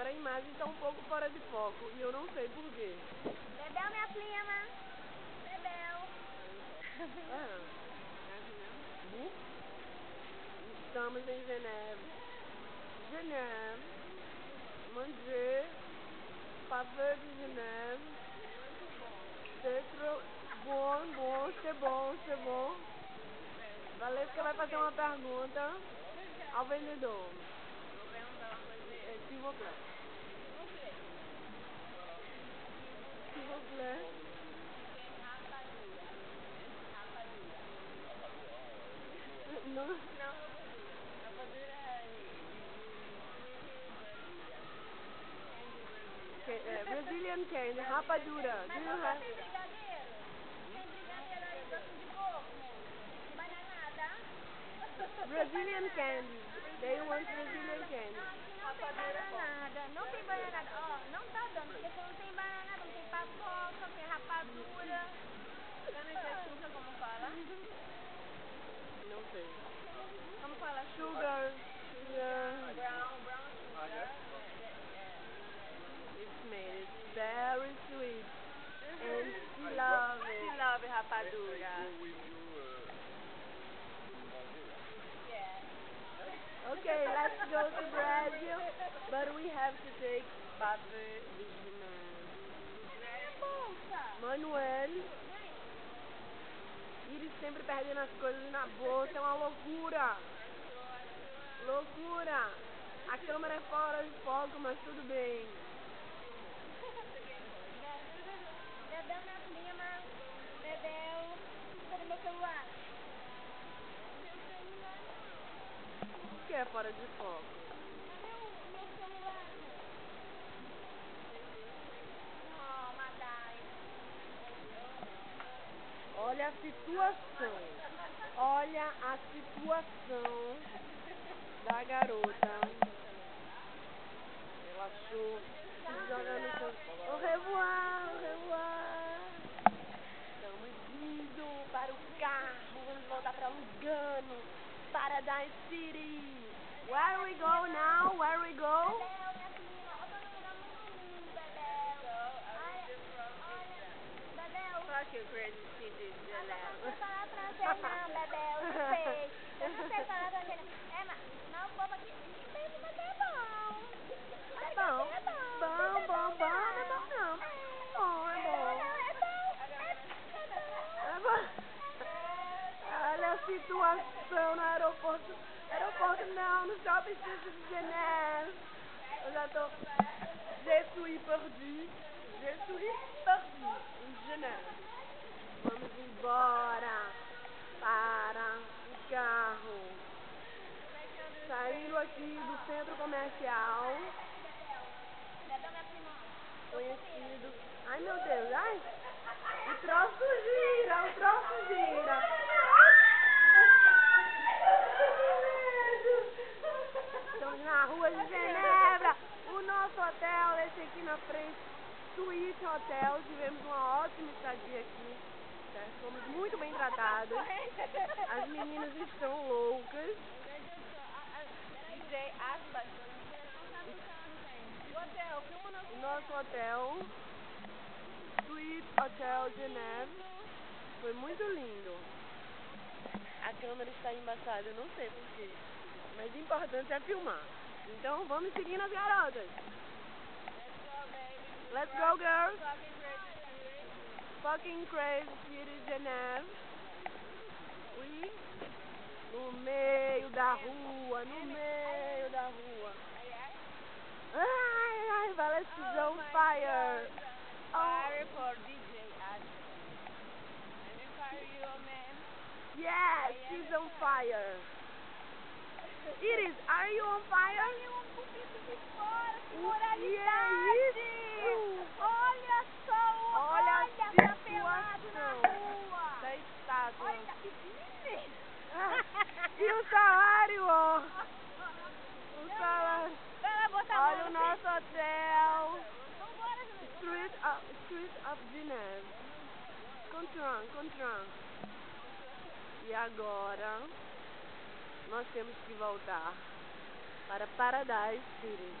Agora a imagem está um pouco fora de foco e eu não sei porquê. Bebel, minha prima. Bebel. Ah. Bu? Estamos em Geneve. Geneve. Manger. Pavê de Geneve. C'est bom, bom, c'est bom, c'est bom. Valesca vai fazer uma pergunta ao vendedor. É, S'il vous plaît. No. No. Okay, Brazilian rapadura. Do you have? Brazilian candy. They want Brazilian candy. Não, aqui não tem bananada. Não tem bananada. Ó, não tá dando, porque não tem bananada, não tem paçoca, não tem rapadura. Você não explica como fala? Não sei. Como fala Sugar. Sugar. Brown, brown sugar. Ah, it's made. It's very sweet. And she love She it. love rapadura. Yeah. Okay, let's go to Brazil. But we have to take Vigilant. Bolsa. Manuel. Iris sempre perdendo as coisas na bolsa, é uma loucura. Loucura. A câmera é fora de foco, mas tudo bem. Bebel, minha prima. Bebel. Cadê meu celular? O que é fora de foco? Cadê o meu celular? Oh, Madai. Olha a situação. Olha a situação da garota. Ela achou se joga no chão. Au revoir, au revoir. Estamos indo para o carro. Vamos voltar para Lugano. Paradise City. Where we go now? Where we go? Bebel, minha prima. Olha o lugar muito lindo, Bebel. Olha, olha. Bebel. Fuck you, crazy city, Eu não sei Janela. falar francês não, Bebel. Eu não sei. Eu não sei falar francês não. É, mas não, o povo aqui bebe, mas é bom. É bom. É bom. Bom, bom, bom. Não é bom, não. Bom, é bom. É bom. É bom. Olha a situação no aeroporto. Aeroporto não, no shopping de Geneve. Eu já tô. Je suis perdu. Je suis perdu em Geneve. Vamos embora para o carro. Saindo aqui do centro comercial. Conhecido. Ai meu Deus, ai. O troço gira, o troço gira. Estamos na rua de Genebra. O nosso aqui na frente, Suíte Hotel. Tivemos uma ótima estadia aqui. certo? Fomos muito bem tratadas. As meninas estão loucas. DJ Aspas. O hotel, filma nosso nosso hotel, Suite Hotel Geneve, foi muito lindo. A câmera está embaçada, eu não sei porquê. Mas o importante é filmar. Então vamos seguindo as garotas. Let's go, girls. Fucking crazy city Geneve. Oui. No meio da rua, no meio da rua. Ai, ai, Valesca's oh. on fire. Fire for DJ. And if I you, man. Yes, she's on fire. Iris, are you on fire? Moralidade! E agora nós temos que voltar para Paradise City.